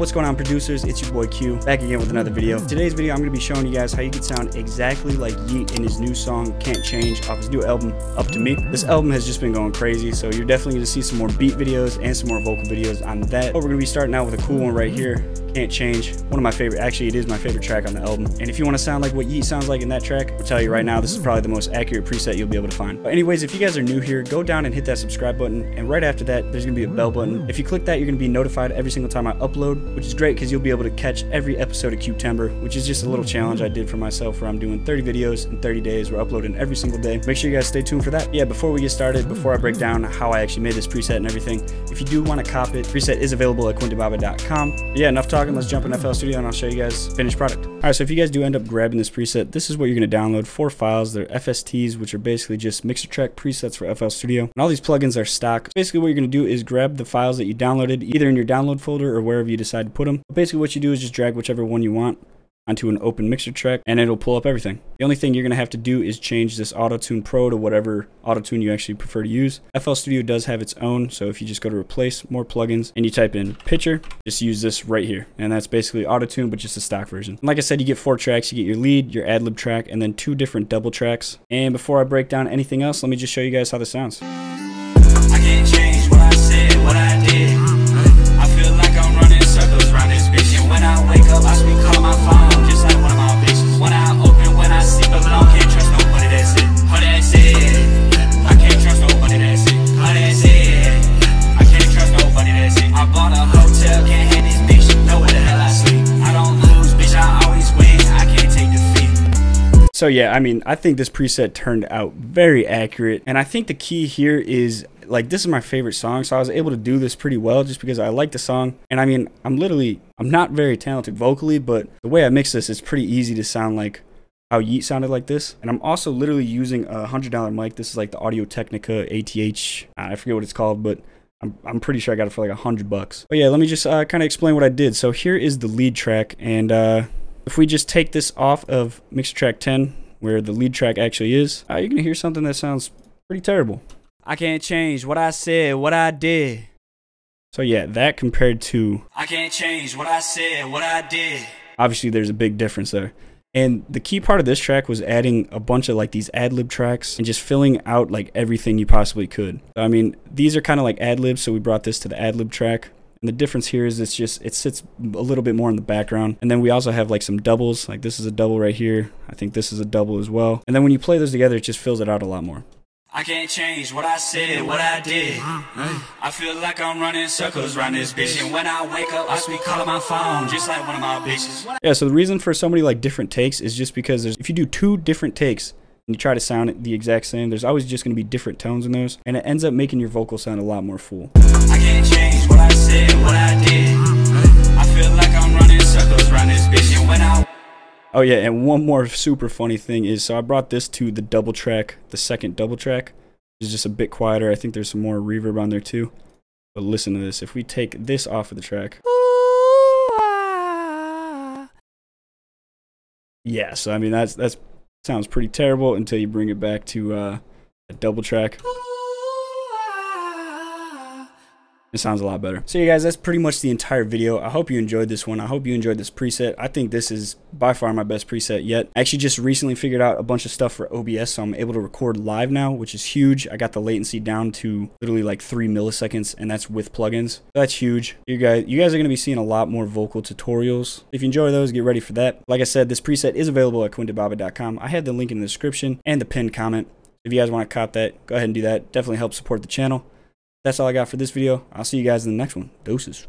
What's going on, producers? It's your boy Q, back again with another video. Today's video, I'm to be showing you guys how you can sound exactly like Yeat in his new song, Can't Change, off his new album, Up To Me. This album has just been going crazy, so you're definitely to see some more beat videos and some more vocal videos on that. But we're to be starting out with a cool one right here, Can't Change. One of my favorite, actually, it is my favorite track on the album. And if you want to sound like what Yeat sounds like in that track, I'll tell you right now, this is probably the most accurate preset you'll be able to find. But anyways, if you guys are new here, go down and hit that subscribe button, and right after that, there's going to be a bell button. If you click that, you're going to be notified every single time I upload, which is great because you'll be able to catch every episode of Cutember, which is just a little challenge I did for myself where I'm doing 30 videos in 30 days. We're uploading every single day. Make sure you guys stay tuned for that. Yeah, before we get started, before I break down how I actually made this preset and everything, if you do want to cop it, preset is available at quintonbobbitt.com. Yeah, enough talking. Let's jump in FL Studio and I'll show you guys finished product. All right, so if you guys do end up grabbing this preset, this is what you're to download. Four files. They're FSTs, which are basically just mixer track presets for FL Studio. And all these plugins are stock. Basically, what you're to do is grab the files that you downloaded, either in your download folder or wherever you decide to put them. But basically, what you do is just drag whichever one you want onto an open mixer track and it'll pull up everything. The only thing you're going to have to do is change this Auto-Tune Pro to whatever Auto-Tune you actually prefer to use. FL Studio does have its own, so if you just go to replace more plugins and you type in pitcher, just use this right here. And that's basically Auto-Tune, but just a stock version. And like I said, you get four tracks. You get your lead, your ad-lib track, and then two different double tracks. And before I break down anything else, let me just show you guys how this sounds. So yeah, I mean, I think this preset turned out very accurate. And I think the key here is like this is my favorite song, so I was able to do this pretty well just because I like the song. And I mean, I'm literally I'm not very talented vocally, but the way I mix this, it's pretty easy to sound like how Yeat sounded like this. And I'm also literally using a hundred dollar mic. This is like the Audio Technica ATH. I forget what it's called, but I'm, I'm pretty sure I got it for like a hundred bucks. But yeah, let me just uh, kind of explain what I did. So here is the lead track, and uh, if we just take this off of mixer track 10, where the lead track actually is, uh, you're gonna hear something that sounds pretty terrible. I can't change what I said, what I did. So yeah, that compared to I can't change what I said, what I did. obviously there's a big difference there. And the key part of this track was adding a bunch of like these ad lib tracks and just filling out like everything you possibly could. I mean, these are kind of like ad libs, so we brought this to the ad lib track. And the difference here is it's just it sits a little bit more in the background. And then we also have like some doubles. Like this is a double right here. I think this is a double as well. And then when you play those together, it just fills it out a lot more. I can't change what I said, what I did. I feel like I'm running circles around this bitch. And when I wake up, I speak calling my phone, just like one of my bitches. Yeah, so the reason for so many like different takes is just because there's if you do two different takes you try to sound it the exact same, there's always just going to be different tones in those, and it ends up making your vocal sound a lot more full. I can't change what I said, what I did. I feel like I'm running circles around this bitch. And when I Oh yeah, and one more super funny thing is so I brought this to the double track, the second double track. It's just a bit quieter. I think there's some more reverb on there too. But listen to this. If we take this off of the track. Ah. Yeah, so I mean that's that's sounds pretty terrible until you bring it back to uh, a double track. It sounds a lot better. So yeah guys, that's pretty much the entire video. I hope you enjoyed this one. I hope you enjoyed this preset. I think this is by far my best preset yet. I actually just recently figured out a bunch of stuff for OBS, so I'm able to record live now, which is huge. I got the latency down to literally like three milliseconds, and that's with plugins. That's huge. You guys, you guys are gonna be seeing a lot more vocal tutorials. If you enjoy those, get ready for that. Like I said, this preset is available at quintonbobbitt.com. I have the link in the description and the pinned comment. If you guys want to cop that, go ahead and do that. Definitely help support the channel. That's all I got for this video. I'll see you guys in the next one. Doses.